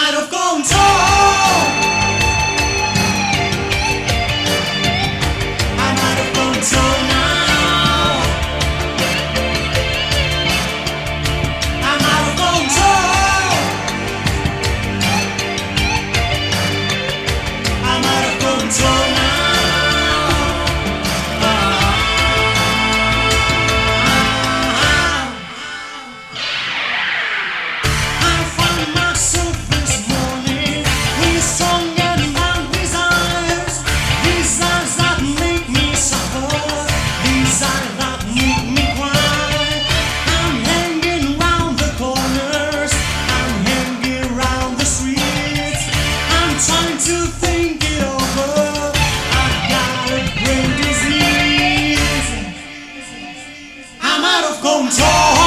I've gone of. I'm out of control.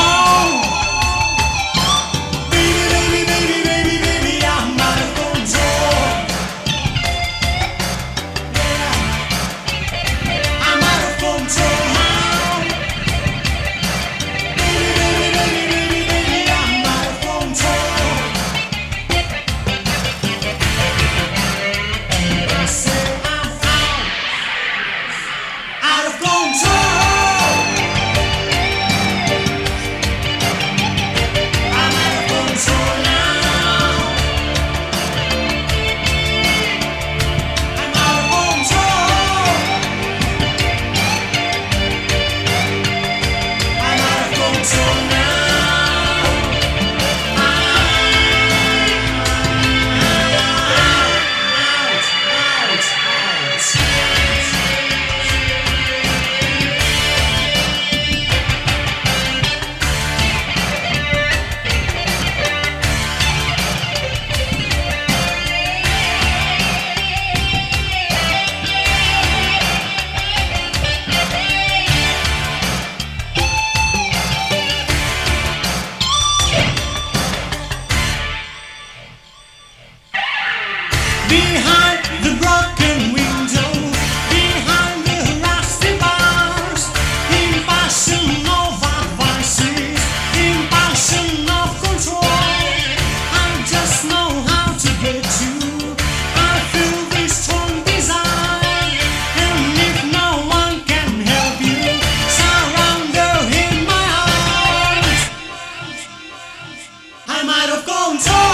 Might have gone control.